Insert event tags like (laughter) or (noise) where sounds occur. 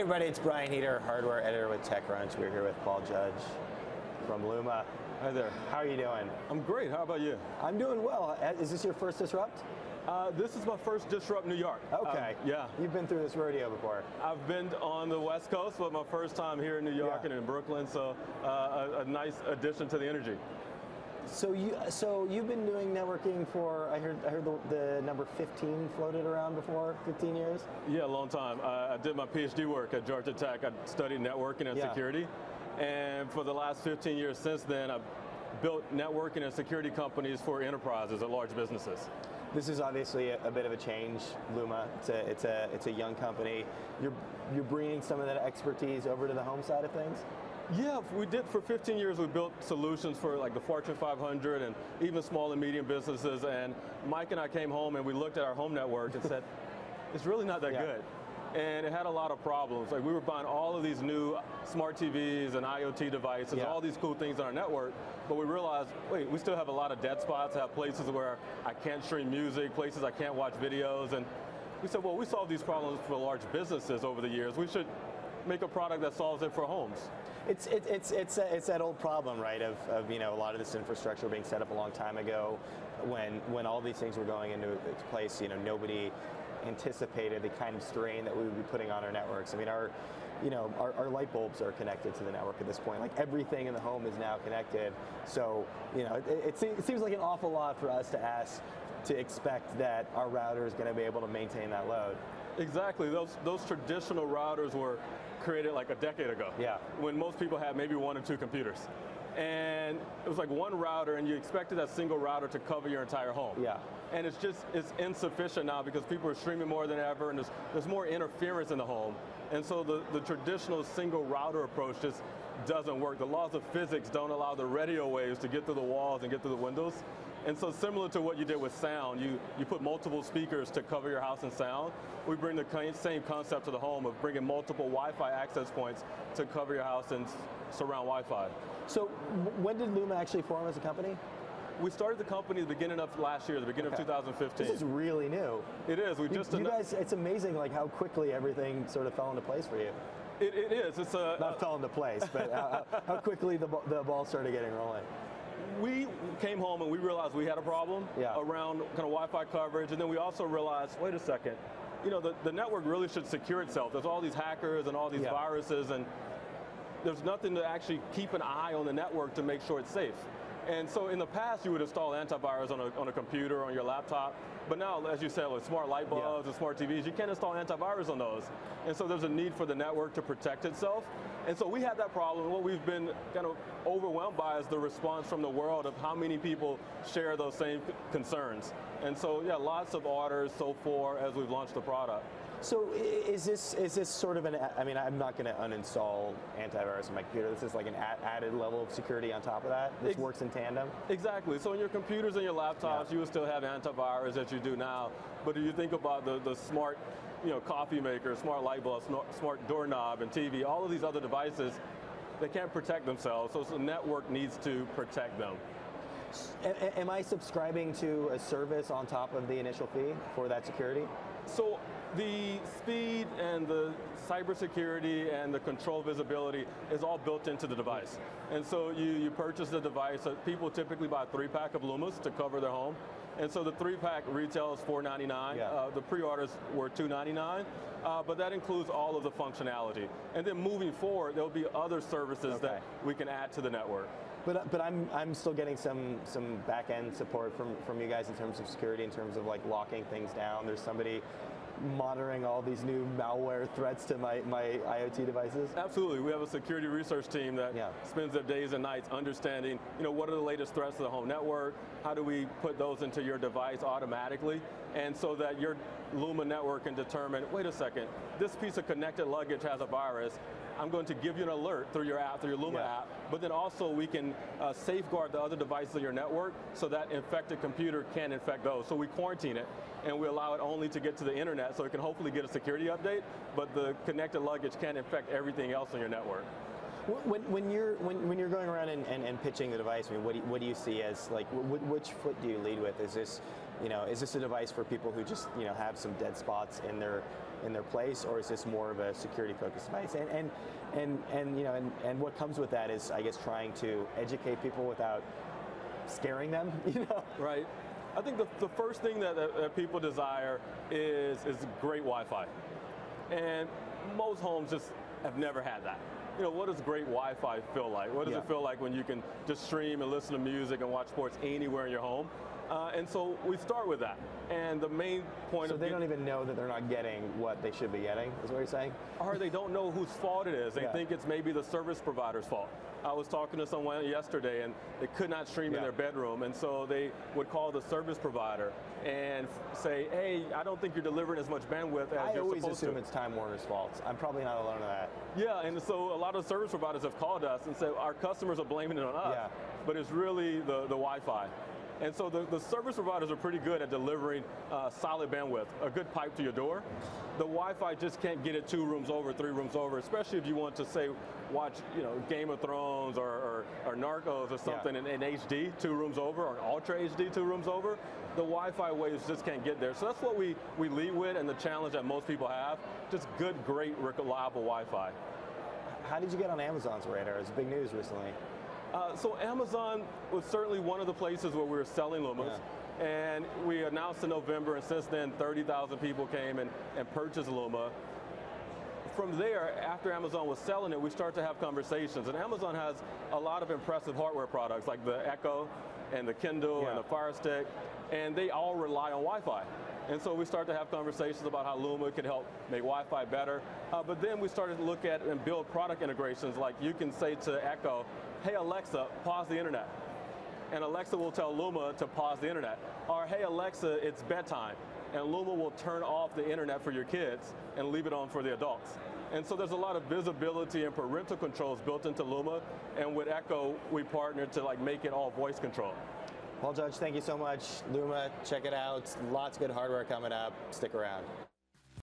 Hey everybody, it's Brian Heater, hardware editor with TechCrunch. We're here with Paul Judge from Luma. Hi there. How are you doing? I'm great. How about you? I'm doing well. Uh, Is this your first Disrupt? Uh, this is my first Disrupt New York. Okay. Um, yeah. You've been through this rodeo before. I've been on the West Coast, but my first time here in New York Yeah. and in Brooklyn, so uh, a, a nice addition to the energy. So you, so you've been doing networking for I heard I heard the, the number 15 floated around before 15 years. Yeah, a long time. Uh, I did my PhD work at Georgia Tech. I studied networking and Yeah. security. And for the last 15 years since then, I've built networking and security companies for enterprises at large businesses. This is obviously a, a bit of a change, Luma. It's a it's a it's a young company. You're you're bringing some of that expertise over to the home side of things. Yeah, we did for 15 years. We built solutions for like the Fortune 500 and even small and medium businesses. And Mike and I came home and we looked at our home network and said, (laughs) it's really not that Yeah. good. And it had a lot of problems. Like we were buying all of these new smart TVs and IoT devices, Yeah. all these cool things on our network. But we realized, wait, we still have a lot of dead spots. I have places where I can't stream music, places I can't watch videos. And we said, well, we solved these problems for large businesses over the years. We should make a product that solves it for homes. It's it's it's it's, uh, it's that old problem, right? Of, of you know a lot of this infrastructure being set up a long time ago, when when all these things were going into place. You know, nobody anticipated the kind of strain that we would be putting on our networks. I mean, our you know our, our light bulbs are connected to the network at this point. Like everything in the home is now connected. So you know, it, it, it seems like an awful lot for us to ask to expect that our router is going to be able to maintain that load. Exactly. Those those traditional routers were created like a decade ago. Yeah. When most people had maybe one or two computers. And it was like one router and you expected that single router to cover your entire home. Yeah. And it's just it's insufficient now because people are streaming more than ever and there's there's more interference in the home. And so the, the traditional single router approach just doesn't work. The laws of physics don't allow the radio waves to get through the walls and get through the windows. And so similar to what you did with sound, you, you put multiple speakers to cover your house in sound. We bring the same concept to the home of bringing multiple Wi-Fi access points to cover your house and surround Wi-Fi. So when did Luma actually form as a company? We started the company the beginning of last year, the beginning Okay. of 2015. This is really new. it is. We You, just you guys, it's amazing like how quickly everything sort of fell into place for you. (laughs) it, it is. It's a Not uh, fell into place, but how, how- how quickly the, ball- the ball started getting rolling. we came home and we realized we had a problem Yeah. around kind of Wi-Fi coverage, and then we also realized, wait a second, you know, the, the network really should secure itself. There's all these hackers and all these Yeah. viruses, and there's nothing to actually keep an eye on the network to make sure it's safe. And so in the past, you would install antivirus on a, on a computer, on your laptop, but now, as you said, with smart light bulbs and smart TVs, you can't install antivirus on those. And so there's a need for the network to protect itself. And so we had that problem. What we've been kind of overwhelmed by is the response from the world of how many people share those same concerns. And so, yeah, lots of orders so far as we've launched the product. So is this is this sort of an? I mean, I'm not going to uninstall antivirus on my computer. This is like an added level of security on top of that. This Ex- works in tandem. Exactly. So in your computers and your laptops, Yeah. you will still have antivirus that you do now. But if you think about the, the smart, you know, coffee maker, smart light bulb, smart, doorknob, and TV, all of these other devices, they can't protect themselves. So the network needs to protect them. Am I subscribing to a service on top of the initial fee for that security? So the speed and the cybersecurity and the control visibility is all built into the device. And so you, you purchase the device. Uh, people typically buy a three pack of Lumas to cover their home. And so the three pack retails $4.99. Yeah. Uh, the pre-orders were $2.99. Uh, but that includes all of the functionality. And then moving forward, there'll be other services Okay. that we can add to the network. But but I'm I'm still getting some some back end support from from you guys in terms of security, in terms of like locking things down. There's somebody monitoring all these new malware threats to my my IoT devices. Absolutely. We have a security research team that Yeah. spends their days and nights understanding, you know, what are the latest threats to the home network? How do we put those into your device automatically? And so that your Luma network can determine, wait a second, this piece of connected luggage has a virus. I'm going to give you an alert through your app, through your Luma Yeah. app, but then also we can uh, safeguard the other devices in your network so that infected computer can infect those. So we quarantine it and we allow it only to get to the internet so it can hopefully get a security update, but the connected luggage can't infect everything else on your network. When, when you're when, when you're going around and, and, and pitching the device, I mean, what do you, what do you see as like wh- which foot do you lead with? Is this you know is this a device for people who just you know have some dead spots in their in their place, or is this more of a security focused device? And and and and you know, and, and what comes with that is, I guess, trying to educate people without scaring them. (laughs) You know, Right. I think the, the first thing that, that, people desire is is great Wi-Fi, and most homes just have never had that. You know, what does great Wi-Fi feel like? What does Yeah. it feel like when you can just stream and listen to music and watch sports anywhere in your home? Uh, and so we start with that. And the main point so of they don't even know that they're not getting what they should be getting. Is what you're saying? or they don't know whose fault it is. They Yeah. think it's maybe the service provider's fault. I was talking to someone yesterday and they could not stream in their bedroom, and so they would call the service provider and say, "Hey, I don't think you're delivering as much bandwidth as I you're supposed to. I always assume it's Time Warner's fault. I'm probably not alone in that. Yeah, and so a lot of service providers have called us and said our customers are blaming it on us, Yeah. but it's really the, the Wi-Fi. And so the, the service providers are pretty good at delivering uh, solid bandwidth, a good pipe to your door. The Wi-Fi just can't get it two rooms over, three rooms over, especially if you want to say watch, you know, Game of Thrones or, or, or Narcos or something in, in HD, two rooms over, or Ultra HD, two rooms over. The Wi-Fi waves just can't get there. So that's what we, we lead with and the challenge that most people have, just good, great, reliable Wi-Fi. How did you get on Amazon's radar? It's big news recently. Uh, so Amazon was certainly one of the places where we were selling Lumas. And we announced in November, and since then, 30,000 people came and, and purchased Luma. From there, after Amazon was selling it, we started to have conversations. And Amazon has a lot of impressive hardware products like the Echo and the Kindle Yeah. and the Fire Stick, and they all rely on Wi-Fi. And so we started to have conversations about how Luma could help make Wi-Fi better. Uh, but then we started to look at and build product integrations like you can say to Echo, hey Alexa, pause the internet. And Alexa will tell Luma to pause the internet. Or hey Alexa, it's bedtime. And Luma will turn off the internet for your kids and leave it on for the adults. And so there's a lot of visibility and parental controls built into Luma. And with Echo, we partnered to like make it all voice control. Paul Judge, thank you so much. Luma, check it out. Lots of good hardware coming up. Stick around.